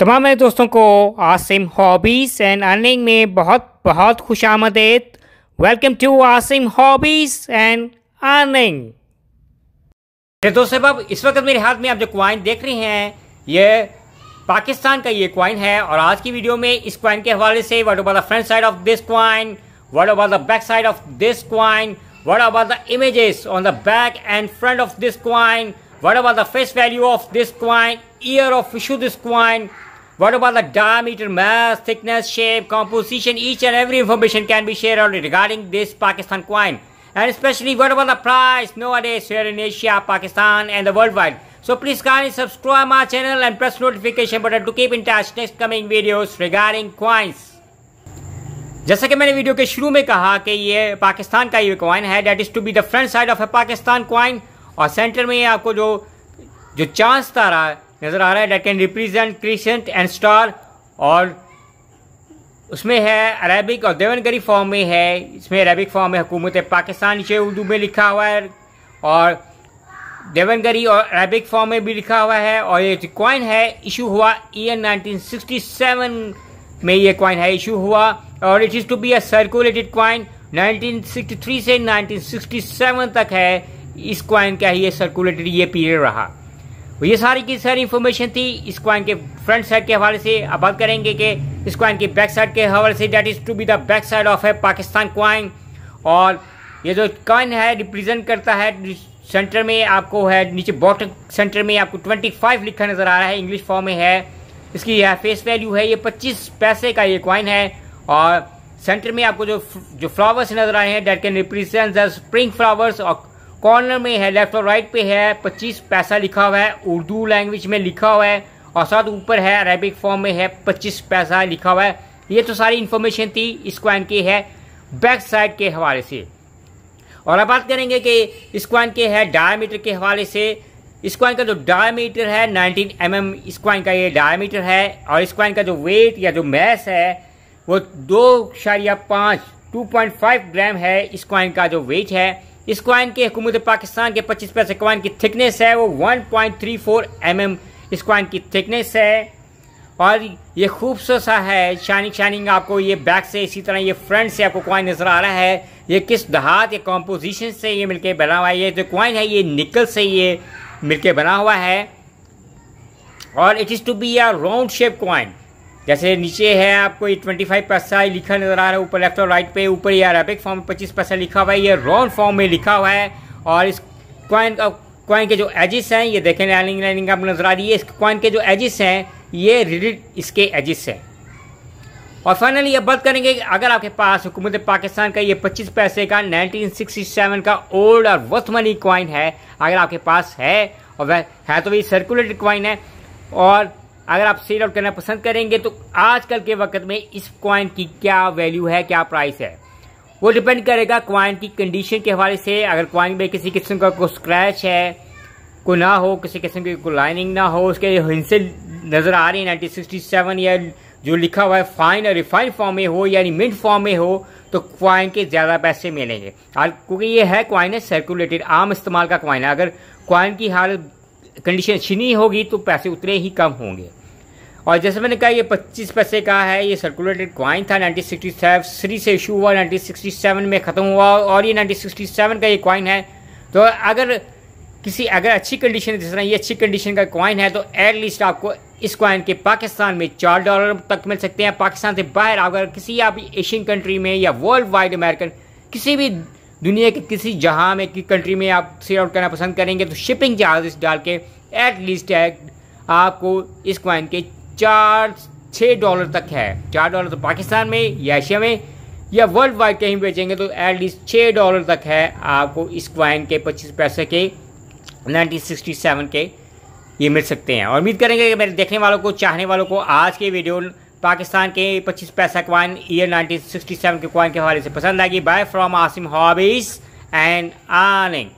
तमाम मेरे दोस्तों को आसिम हॉबीज़ एंड अर्निंग में बहुत बहुत खुश आमदेद। Welcome to Asim hobbies and earning दोस्तों अब इस वक्त मेरे हाथ में आप जो क्वाइन देख रहे हैं, ये पाकिस्तान का ये क्वाइन है और आज की वीडियो में इस क्वाइन के हवाले से what about the front side of this coin what about the back side of this coin what about the images on the back and front of this coin what about the face value of this coin year of issue this coin What about the diameter, mass, thickness, shape, composition? Each and every information can be shared regarding this Pakistan coin. And especially what about the price nowadays here in Asia, Pakistan and the worldwide. So please kindly subscribe my channel and press notification button to keep in touch next coming videos regarding coins. जैसा कि मैंने video के शुरू में कहा कि ये पाकिस्तान का ये कॉइन है that is to be the front side of a Pakistan coin और सेंटर में आपको जो जो चांस तारा नज़र आ रहा है that can represent crescent and star और उसमें है अरेबिक और देवनगरी फॉर्म में है। इसमें अरेबिक फॉर्म में हुकूमत पाकिस्तान नीचे उर्दू में लिखा हुआ है, और देवनगरी और अरेबिक फॉर्म में भी लिखा हुआ है, और ये कॉइन है इशू हुआ ईयर 1967 में ये कॉइन है इशू हुआ, और it is to be a circulated coin 1963 से 1967 तक है, इस कॉइन का ही ये सर्कुलेटेड ये पीरियड रहा। ये सारी की सारी इन्फॉर्मेशन थी। इस क्वाइन के फ्रंट साइड के हवाले से अब बात करेंगे कि इस क्वाइन की बैक साइड के हवाले से that is to be the back side of है पाकिस्तान क्वाइन और ये जो क्वाइन है रिप्रेजेंट करता है सेंटर में आपको है, नीचे बॉटम सेंटर में आपको 25 लिखा नज़र आ रहा है इंग्लिश फॉर्म में है। इसकी यह फेस वैल्यू है, ये 25 पैसे का ये क्वाइन है। और सेंटर में आपको जो जो फ्लावर्स नज़र आ रहे हैं that can represent the spring flowers और कॉर्नर में है, लेफ़्ट और राइट पे है, पच्चीस पैसा लिखा हुआ है, उर्दू लैंग्वेज में लिखा हुआ है, और साथ ऊपर है अरेबिक फॉर्म में है, पच्चीस पैसा लिखा हुआ है। ये तो सारी इन्फॉर्मेशन थी इस की है बैक साइड के हवाले से। और अब बात करेंगे कि इस के है डायमीटर के हवाले से। इस का जो डायमीटर है 19 एम mm इस का ये डायमीटर है, और इस का जो वेट या जो मैस है, वो दो शारिया पाँच टू पॉइंट फाइव ग्राम है इस का जो वेट है। इस क्वाइन के हुकूमत पाकिस्तान के 25 पैसे क्वाइन की थिकनेस है, वो 1.34 mm इस क्वाइन की थिकनेस है। और ये खूबसूरत सा है शाइनिंग शाइनिंग आपको ये बैक से इसी तरह ये फ्रंट से आपको क्वाइन नज़र आ रहा है। ये किस दहात, या कॉम्पोजिशन से ये मिलके बना हुआ है, ये जो क्वाइन है, ये निकल से ये मिलके बना हुआ है। और it is to be a round shape coin जैसे नीचे है आपको ये ट्वेंटी फाइव पैसा लिखा नज़र आ रहा है, ऊपर लेफ़्ट और राइट पे, ऊपर ये अरेबिक फॉर्म में पच्चीस पैसा लिखा हुआ है, ये राउंड फॉर्म में लिखा हुआ है। और इस क्वाइन का क्वाइन के जो एजिस हैं, ये देखें लाइनिंग लाइनिंग आप नज़र आ रही है, इस क्वाइन के जो एजिस हैं, ये रिलेटेड इसके एजिस हैं। और फाइनली अब बात करेंगे कि अगर आपके पास हुकूमत पाकिस्तान का ये 25 पैसे का 1967 का ओल्ड और वर्थ मनी क्वाइन है, अगर आपके पास है, और वह, है तो ये सर्कुलेटेड क्वाइन है। और अगर आप सेल आउट करना पसंद करेंगे तो आजकल के वक्त में इस क्वाइन की क्या वैल्यू है, क्या प्राइस है? वो डिपेंड करेगा क्वाइन की कंडीशन के हवाले से। अगर क्वाइन में किसी किस्म का कोई स्क्रैच है को ना हो, किसी किस्म की कोई लाइनिंग ना हो, उसके हिंसे नज़र आ रही है नाइनटीन या जो लिखा हुआ है फाइन और रिफाइन फॉर्म में हो, यानी मिंट फॉर्म में हो तो क्वाइन के ज़्यादा पैसे मिलेंगे। क्योंकि ये है क्वाइन है सर्कुलेटेड आम इस्तेमाल का क्वाइन है। अगर क्वाइन की हालत कंडीशन अच्छी नहीं होगी तो पैसे उतने ही कम होंगे। और जैसे मैंने कहा, ये 25 पैसे का है, ये सर्कुलेटेड क्वाइन था 1967 से इशू हुआ 1967 में ख़त्म हुआ और ये 1967 का ये क्वाइन है। तो अगर किसी, अगर अच्छी कंडीशन जिस तरह ये अच्छी कंडीशन का क्वाइन है तो एटलीस्ट आपको इस क्वाइन के पाकिस्तान में चार डॉलर तक मिल सकते हैं। पाकिस्तान से बाहर अगर किसी आप एशियन कंट्री में या वर्ल्ड वाइड अमेरिकन किसी भी दुनिया के किसी जहाँ में, की कंट्री में आप सेल आउट करना पसंद करेंगे तो शिपिंग चार्जेस डाल के एटलीस्ट आपको इस क्वाइन के चार छः डॉलर तक है। चार डॉलर तो पाकिस्तान में या एशिया में या वर्ल्ड वाइड कहीं बेचेंगे तो एटलीस्ट छः डॉलर तक है आपको इस क्वाइन के पच्चीस पैसे के 1967 के ये मिल सकते हैं। और उम्मीद करेंगे कि मेरे देखने वालों को, चाहने वालों को आज के वीडियो पाकिस्तान के 25 पैसा क्वाइन ईयर 1967 के क्वाइन के हवाले से पसंद आएगी। Bye from Asim hobbies and earning